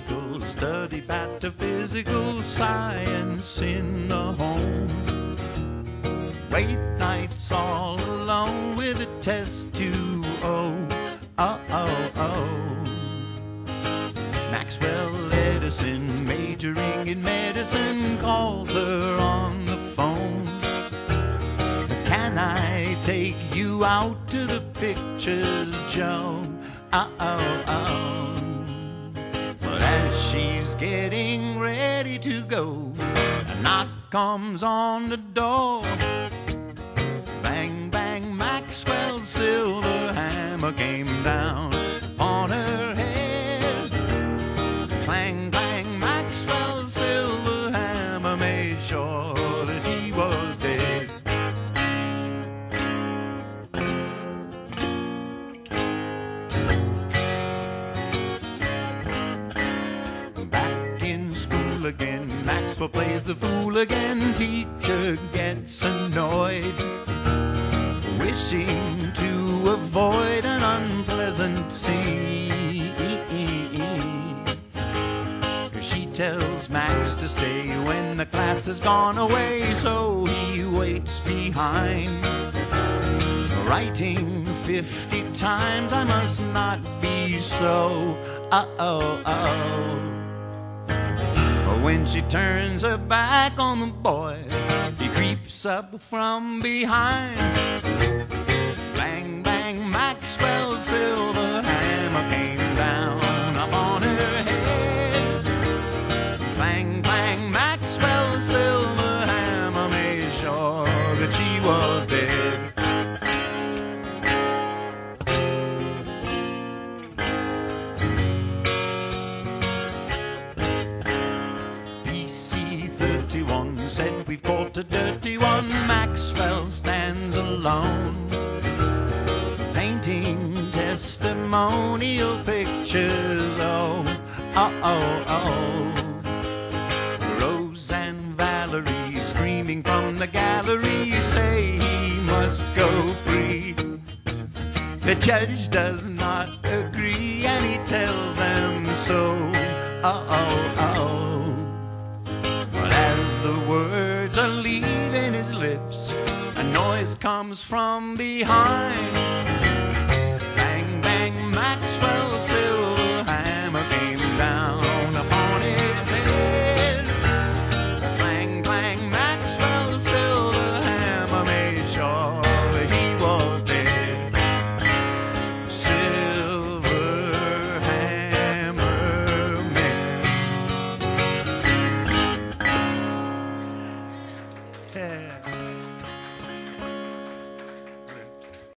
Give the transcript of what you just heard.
physical, study physical science in the home. Late nights all alone with a test to oh, oh, oh, oh. Maxwell Edison, majoring in medicine, calls her on the phone. Can I take you out to the pictures, Joe? Uh oh, oh. Getting ready to go, a knock comes on the door. Bang, bang, Maxwell's silver hammer came down again, Maxwell plays the fool again. Teacher gets annoyed, wishing to avoid an unpleasant scene. She tells Max to stay when the class has gone away, so he waits behind. Writing 50 times, I must not be so. Uh oh, oh. When she turns her back on the boy, he creeps up from behind. Bang, bang, Maxwell's silver hammer came down upon her head. Clang, clang, Maxwell's silver hammer made sure that she was dead. We've caught a dirty one. Maxwell stands alone, painting testimonial pictures. Oh, oh, oh, oh. Rose and Valerie screaming from the gallery say he must go free. The judge does not agree and he tells them so. Oh, oh, oh. As the words noise comes from behind. Bang, bang, Maxwell's silver hammer came down upon his head. Clang, clang, Maxwell's silver hammer made sure he was dead. Silver hammer man. Yeah.